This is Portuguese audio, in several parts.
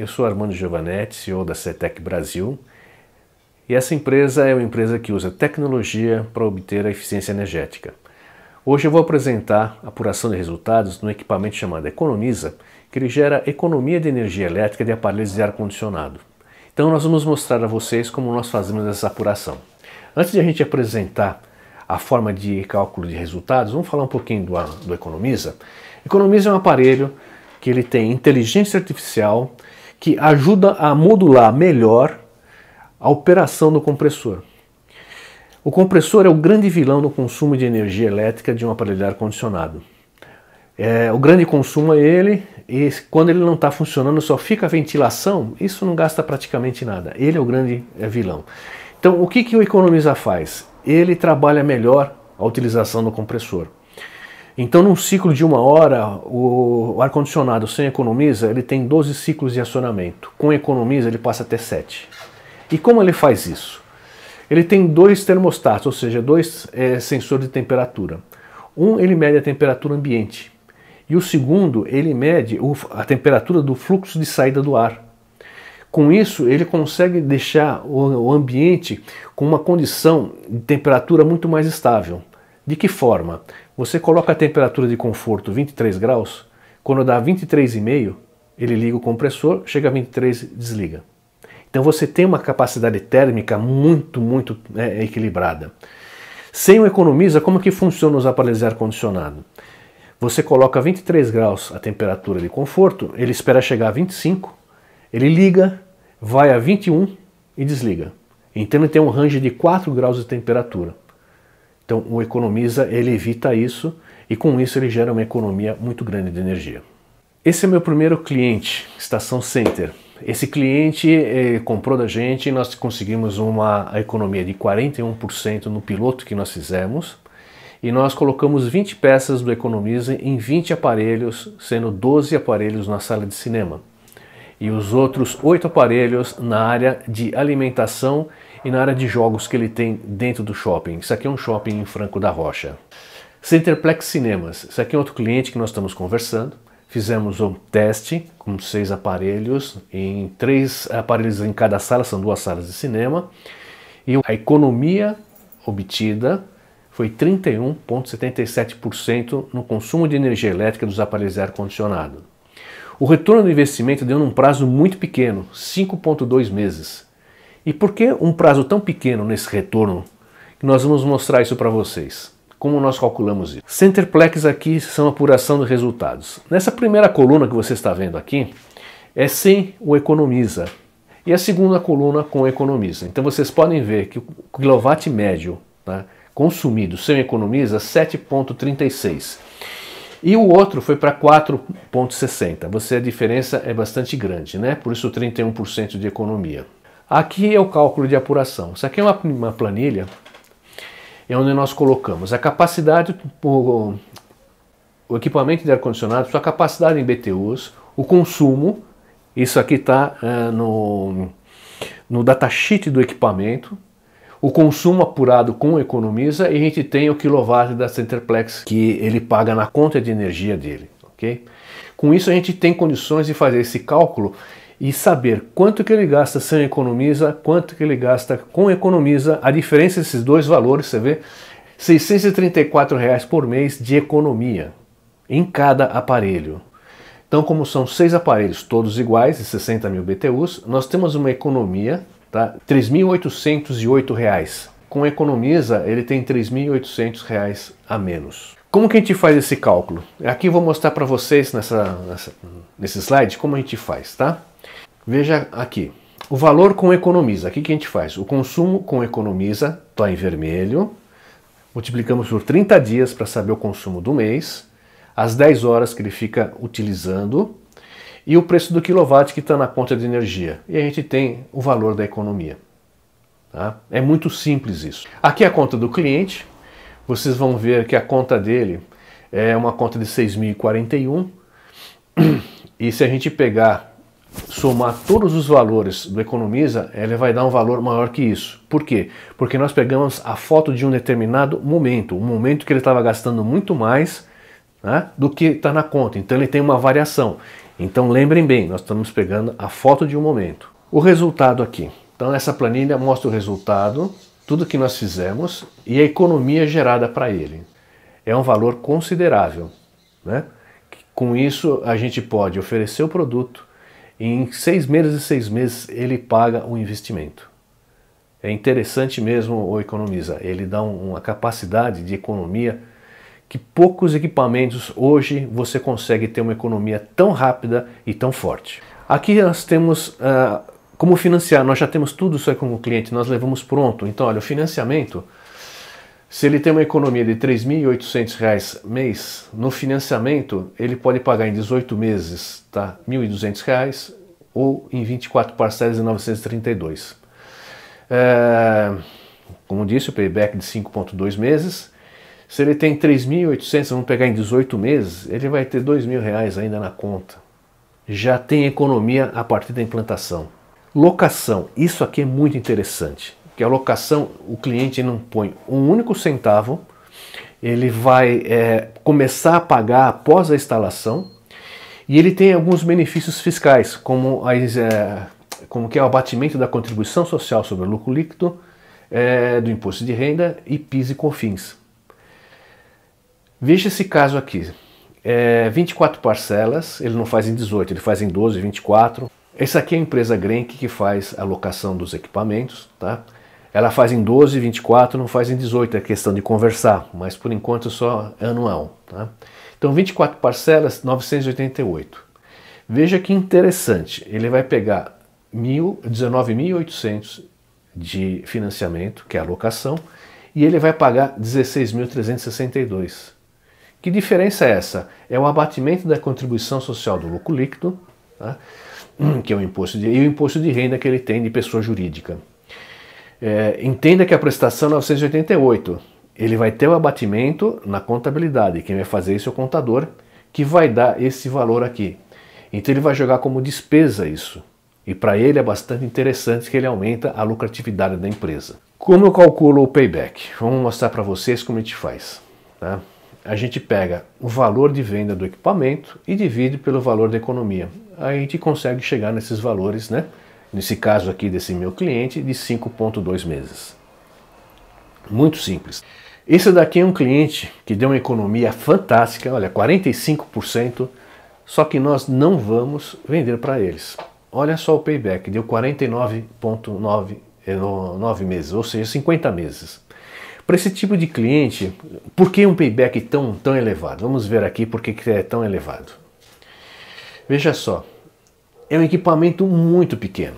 Eu sou Armando Giovanetti, CEO da CETEC Brasil, e essa empresa é uma empresa que usa tecnologia para obter a eficiência energética. Hoje eu vou apresentar a apuração de resultados no equipamento chamado Economiza, que ele gera economia de energia elétrica de aparelhos de ar-condicionado. Então nós vamos mostrar a vocês como nós fazemos essa apuração. Antes de a gente apresentar a forma de cálculo de resultados, vamos falar um pouquinho do, do Economiza. Economiza é um aparelho que ele tem inteligência artificial que ajuda a modular melhor a operação do compressor. O compressor é o grande vilão no consumo de energia elétrica de um aparelho de ar-condicionado. É, o grande consumo é ele, e quando ele não está funcionando, só fica a ventilação, isso não gasta praticamente nada. Ele é o grande é, vilão. Então, o que, que o Economiza faz? Ele trabalha melhor a utilização do compressor. Então, num ciclo de uma hora, o, ar-condicionado sem economiza, ele tem 12 ciclos de acionamento. Com economiza, ele passa até 7. E como ele faz isso? Ele tem dois termostatos, ou seja, dois é, sensores de temperatura. Um, ele mede a temperatura ambiente. E o segundo, ele mede o, a temperatura do fluxo de saída do ar. Com isso, ele consegue deixar o, o ambiente com uma condição de temperatura muito mais estável. De que forma? Você coloca a temperatura de conforto 23 graus, quando dá 23,5, ele liga o compressor, chega a 23 desliga. Então você tem uma capacidade térmica muito, muito é, equilibrada. Sem o economiza, como que funciona os aparelhos de ar-condicionado? Você coloca 23 graus a temperatura de conforto, ele espera chegar a 25, ele liga, vai a 21 e desliga. Então ele tem um range de 4 graus de temperatura. Então o economiza, ele evita isso e com isso ele gera uma economia muito grande de energia. Esse é meu primeiro cliente, Estação Center. Esse cliente eh, comprou da gente e nós conseguimos uma economia de 41% no piloto que nós fizemos. E nós colocamos 20 peças do Economiza em 20 aparelhos, sendo 12 aparelhos na sala de cinema. E os outros 8 aparelhos na área de alimentação e na área de jogos que ele tem dentro do shopping. Isso aqui é um shopping em Franco da Rocha. Centerplex Cinemas. Isso aqui é outro cliente que nós estamos conversando. Fizemos um teste com seis aparelhos, em três aparelhos em cada sala, são duas salas de cinema. E a economia obtida foi 31,77% no consumo de energia elétrica dos aparelhos de ar-condicionado. O retorno do investimento deu num prazo muito pequeno, 5,2 meses. E por que um prazo tão pequeno nesse retorno? Nós vamos mostrar isso para vocês. Como nós calculamos isso? Centerplex aqui são apuração de resultados. Nessa primeira coluna que você está vendo aqui, é sem o economiza. E a segunda coluna com economiza. Então vocês podem ver que o quilowatt médio tá, consumido sem economiza 7,36. E o outro foi para 4,60. Você a diferença é bastante grande, né? Por isso 31% de economia. Aqui é o cálculo de apuração. Isso aqui é uma, uma planilha é onde nós colocamos a capacidade, o, o equipamento de ar-condicionado, sua capacidade em BTUs, o consumo, isso aqui está é, no, no datasheet do equipamento, o consumo apurado com economiza e a gente tem o quilowatt da Centerplex que ele paga na conta de energia dele, ok? Com isso a gente tem condições de fazer esse cálculo e saber quanto que ele gasta sem economiza, quanto que ele gasta com economiza, a diferença desses dois valores, você vê, 634 reais por mês de economia em cada aparelho. Então, como são seis aparelhos, todos iguais, de 60 mil BTUs, nós temos uma economia, tá? 3.808 reais. Com economiza, ele tem 3.800 reais a menos. Como que a gente faz esse cálculo? Aqui eu vou mostrar para vocês nessa, nessa, nesse slide como a gente faz, tá? Veja aqui, o valor com economiza. O que, a gente faz? O consumo com economiza está em vermelho. Multiplicamos por 30 dias para saber o consumo do mês, as 10 horas que ele fica utilizando e o preço do quilowatt que está na conta de energia. E a gente tem o valor da economia. Tá? É muito simples isso. Aqui é a conta do cliente. Vocês vão ver que a conta dele é uma conta de 6.041. E se a gente pegar somar todos os valores do Economiza, ele vai dar um valor maior que isso. Por quê? Porque nós pegamos a foto de um determinado momento, um momento que ele estava gastando muito mais né, do que está na conta. Então ele tem uma variação. Então lembrem bem, nós estamos pegando a foto de um momento. O resultado aqui. Então essa planilha mostra o resultado, tudo que nós fizemos e a economia gerada para ele. É um valor considerável. Né? Com isso a gente pode oferecer o produto em seis meses e seis meses ele paga o investimento. É interessante mesmo o Economiza. Ele dá uma capacidade de economia que poucos equipamentos hoje você consegue ter uma economia tão rápida e tão forte. Aqui nós temos uh, como financiar, nós já temos tudo isso aí como cliente, nós levamos pronto. Então, olha, o financiamento, se ele tem uma economia de R$ 3.800 mês, no financiamento ele pode pagar em 18 meses tá, R$ 1.200 ou em 24 parcelas de 932. É, como disse, o payback de 5,2 meses. Se ele tem 3.800, vamos pegar em 18 meses, ele vai ter R$ 2.000 ainda na conta. Já tem economia a partir da implantação. Locação, isso aqui é muito interessante. Que a locação, o cliente não põe um único centavo, ele vai é, começar a pagar após a instalação e ele tem alguns benefícios fiscais, como, as, é, como que é o abatimento da contribuição social sobre o lucro líquido, é, do imposto de renda e PIS e COFINS. Veja esse caso aqui. É 24 parcelas, ele não faz em 18, ele faz em 12, 24. Essa aqui é a empresa Grenk que faz a locação dos equipamentos, tá? Ela faz em 12, 24, não faz em 18, é questão de conversar, mas por enquanto só anual, tá? Então 24 parcelas, 988. Veja que interessante, ele vai pegar 19.800 de financiamento, que é a locação, e ele vai pagar 16.362. Que diferença é essa? É o abatimento da contribuição social do lucro líquido, tá? que é o imposto de, e o imposto de renda que ele tem de pessoa jurídica. É, entenda que a prestação 988, ele vai ter o abatimento na contabilidade. Quem vai fazer isso é o contador, que vai dar esse valor aqui. Então ele vai jogar como despesa isso. E para ele é bastante interessante que ele aumenta a lucratividade da empresa. Como eu calculo o payback? Vamos mostrar para vocês como a gente faz. Tá? a gente pega o valor de venda do equipamento e divide pelo valor da economia. Aí a gente consegue chegar nesses valores, né? Nesse caso aqui desse meu cliente, de 5,2 meses. Muito simples. Esse daqui é um cliente que deu uma economia fantástica, olha, 45%, só que nós não vamos vender para eles. Olha só o payback, deu 49,9 eh, meses, ou seja, 50 meses. Para esse tipo de cliente, por que um payback tão, tão elevado? Vamos ver aqui por que é tão elevado. Veja só, é um equipamento muito pequeno.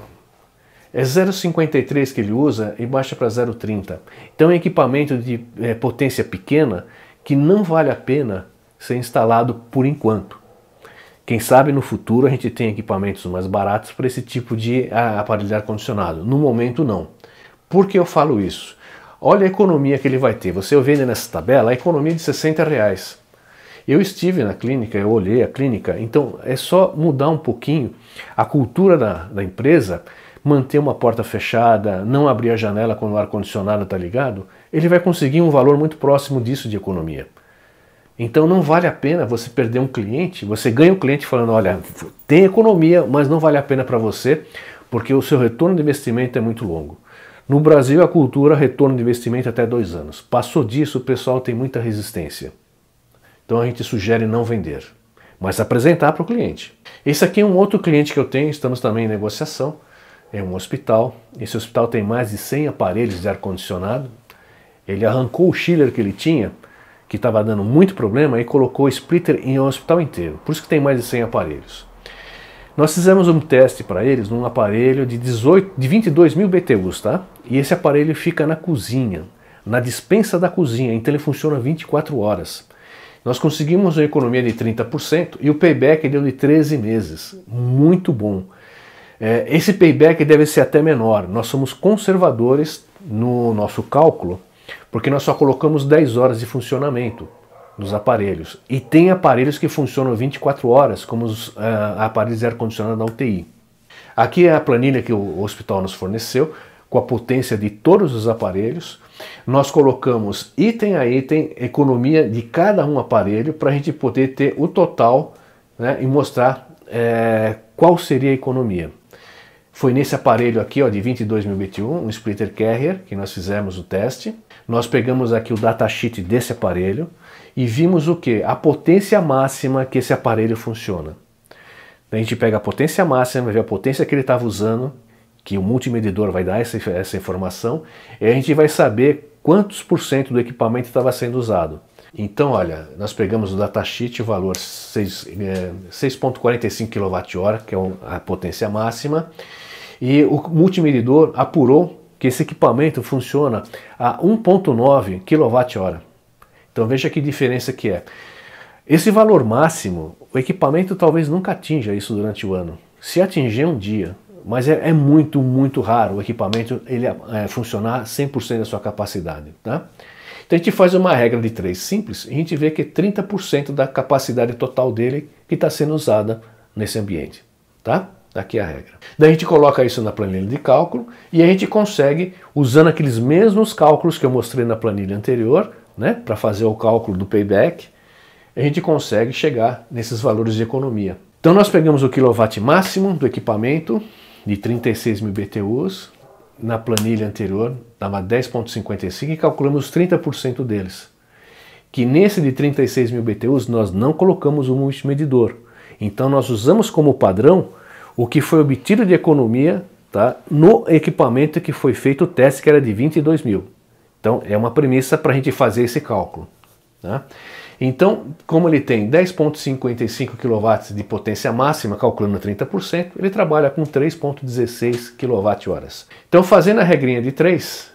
É 0,53 que ele usa e baixa para 0,30. Então é um equipamento de é, potência pequena que não vale a pena ser instalado por enquanto. Quem sabe no futuro a gente tem equipamentos mais baratos para esse tipo de aparelho ar-condicionado. No momento não. Por que eu falo isso? Olha a economia que ele vai ter. Você vendo nessa tabela a economia de 60 reais. Eu estive na clínica, eu olhei a clínica, então é só mudar um pouquinho a cultura da, da empresa, manter uma porta fechada, não abrir a janela quando o ar-condicionado está ligado, ele vai conseguir um valor muito próximo disso de economia. Então não vale a pena você perder um cliente, você ganha um cliente falando, olha, tem economia, mas não vale a pena para você, porque o seu retorno de investimento é muito longo. No Brasil, a cultura retorno de investimento até dois anos. Passou disso, o pessoal tem muita resistência. Então a gente sugere não vender, mas apresentar para o cliente. Esse aqui é um outro cliente que eu tenho, estamos também em negociação. É um hospital. Esse hospital tem mais de 100 aparelhos de ar-condicionado. Ele arrancou o chiller que ele tinha, que estava dando muito problema, e colocou o splitter em um hospital inteiro. Por isso que tem mais de 100 aparelhos. Nós fizemos um teste para eles num aparelho de, 18, de 22 mil BTUs, tá? E esse aparelho fica na cozinha, na dispensa da cozinha, então ele funciona 24 horas. Nós conseguimos uma economia de 30% e o payback deu de 13 meses. Muito bom. É, esse payback deve ser até menor. Nós somos conservadores no nosso cálculo, porque nós só colocamos 10 horas de funcionamento dos aparelhos. E tem aparelhos que funcionam 24 horas, como os uh, aparelhos de ar-condicionado da UTI. Aqui é a planilha que o hospital nos forneceu, com a potência de todos os aparelhos. Nós colocamos item a item, economia de cada um aparelho, para a gente poder ter o total né, e mostrar é, qual seria a economia. Foi nesse aparelho aqui ó, de 22 mil BTU, um splitter carrier, que nós fizemos o teste. Nós pegamos aqui o datasheet desse aparelho e vimos o que? A potência máxima que esse aparelho funciona. A gente pega a potência máxima, ver a potência que ele estava usando, que o multimedidor vai dar essa, essa informação, e a gente vai saber quantos por cento do equipamento estava sendo usado. Então, olha, nós pegamos o datasheet, o valor 6.45 kWh, que é a potência máxima, e o multimedidor apurou que esse equipamento funciona a 1.9 kWh. Então veja que diferença que é. Esse valor máximo, o equipamento talvez nunca atinja isso durante o ano. Se atingir um dia, mas é, é muito, muito raro o equipamento ele é, funcionar 100% da sua capacidade. Tá? Então a gente faz uma regra de 3 simples e a gente vê que 30% da capacidade total dele que está sendo usada nesse ambiente. Tá? Aqui é a regra. Daí a gente coloca isso na planilha de cálculo e a gente consegue, usando aqueles mesmos cálculos que eu mostrei na planilha anterior, né, para fazer o cálculo do payback, a gente consegue chegar nesses valores de economia. Então nós pegamos o quilowatt máximo do equipamento de 36 mil BTUs, na planilha anterior dava 10.55 e calculamos 30% deles. Que nesse de 36 mil BTUs nós não colocamos o multimedidor. Então nós usamos como padrão o que foi obtido de economia tá, no equipamento que foi feito o teste, que era de 22 mil. Então é uma premissa para a gente fazer esse cálculo. Tá? Então, como ele tem 10,55 kW de potência máxima, calculando 30%, ele trabalha com 3,16 kWh. Então, fazendo a regrinha de 3,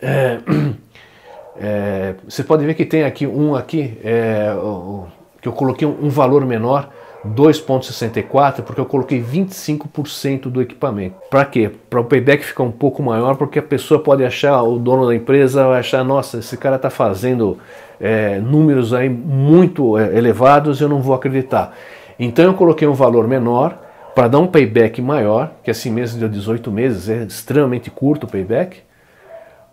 é, é, você pode ver que tem aqui um aqui, é, que eu coloquei um valor menor, 2.64 porque eu coloquei 25% do equipamento. Para quê? Para o payback ficar um pouco maior, porque a pessoa pode achar, o dono da empresa vai achar, nossa, esse cara está fazendo é, números aí muito é, elevados, eu não vou acreditar. Então eu coloquei um valor menor para dar um payback maior, que assim mesmo deu 18 meses, é extremamente curto o payback,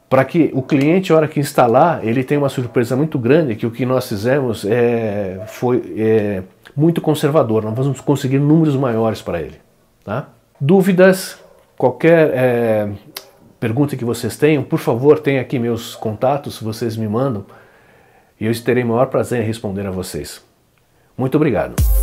para que o cliente, a hora que instalar, ele tenha uma surpresa muito grande, que o que nós fizemos é, foi é, muito conservador, nós vamos conseguir números maiores para ele. Tá? Dúvidas, qualquer é, pergunta que vocês tenham, por favor, tenha aqui meus contatos, vocês me mandam, e eu terei o maior prazer em responder a vocês. Muito obrigado.